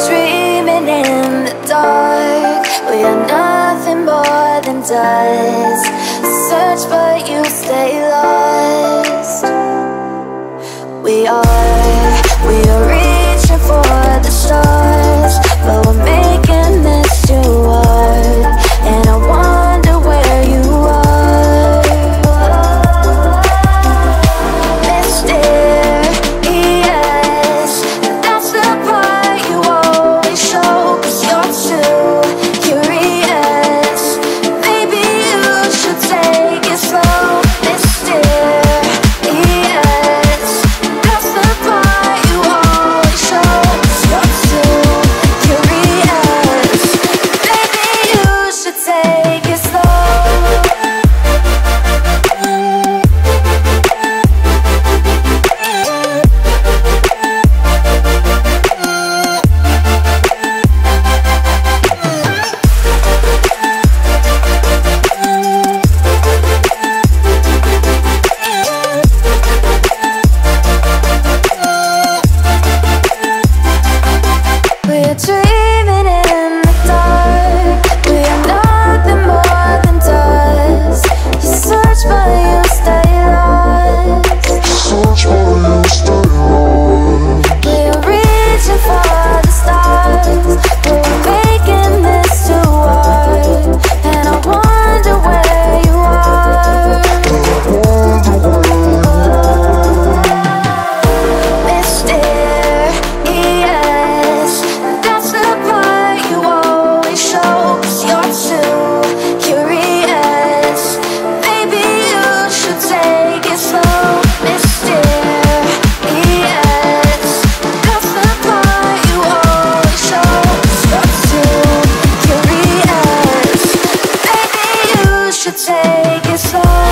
Dreaming in the dark. We are nothing more than dust. Search but you stay lost. We are, we are reaching for the stars But we're take it slow.